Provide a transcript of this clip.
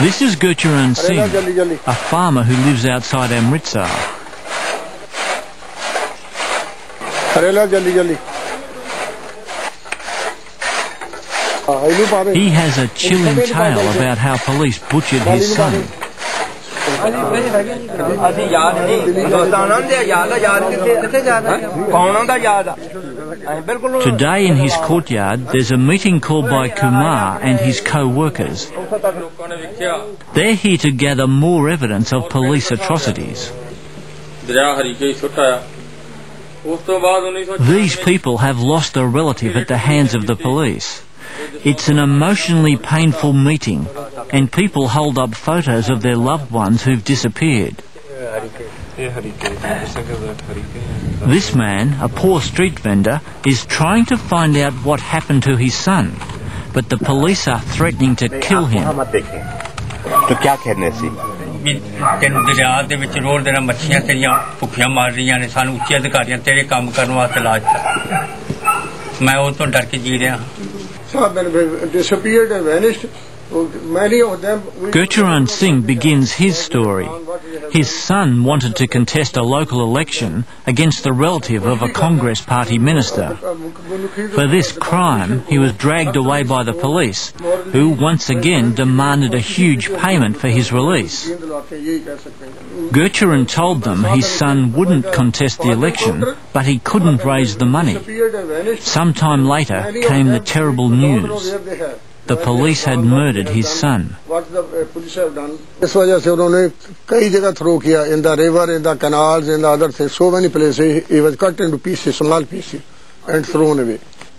This is Gurcharan Singh, a farmer who lives outside Amritsar. He has a chilling tale about how police butchered his son. ਅਸੀਂ ਯਾਦ ਨਹੀਂ ਦੋਸਤਾਨਾਂ ਦੇ ਯਾਦ ਆ ਯਾਦ ਕਿੱਥੇ ਕਿੱਥੇ ਯਾਦ ਆ ਕੌਣਾਂ ਦਾ ਯਾਦ ਆ ਅਸੀਂ ਬਿਲਕੁਲ Today in his courtyard, there's a meeting called by Kumar and his co-workers. ਉੱਥੋਂ ਤੱਕ ਲੋਕਾਂ ਨੇ ਵੇਖਿਆ They're here to gather more evidence of police atrocities. ਦਰਿਆ ਹਰੀਕੇ ਛੁੱਟਾ ਆ ਉਸ ਤੋਂ ਬਾਅਦ 1900 These people have lost a relative at the hands of the police. It's an emotionally painful meeting, and people hold up photos of their loved ones who've disappeared. This man, a poor street vendor, is trying to find out what happened to his son, but the police are threatening to kill him. मत देखें तो क्या कहने से ਵੀ ਤੈਨੂੰ ਦਰਿਆ ਦੇ ਵਿੱਚ ਰੋਜ਼ ਦਿਨ ਮੱਛੀਆਂ ਤੇਰੀਆਂ ਭੁੱਖੀਆਂ ਮਾਰ ਰਹੀਆਂ ਨੇ ਸਾਨੂੰ ਉੱਚੇ ਅਧਿਕਾਰੀਆਂ ਤੇਰੇ ਕੰਮ ਕਰਨ ਵਾਸਤੇ ਲਾਜ ਮੈਂ ਉਹ ਤੋਂ ਡਰ ਕੇ ਜੀ ਰਿਹਾ Some have been disappeared and Gurcharan Singh begins his story. His son wanted to contest a local election against the relative of a Congress Party minister. For this crime, he was dragged away by the police, who once again demanded a huge payment for his release. Gurcharan told them his son wouldn't contest the election, but he couldn't raise the money. Sometime later came the terrible news where they have. The police had murdered his son. What the uh, police have done. इस वजह से उन्होंने कई जगह throw किया in the river, in the canals, in the other things. So many places he was cut into pieces, small pieces, and thrown away.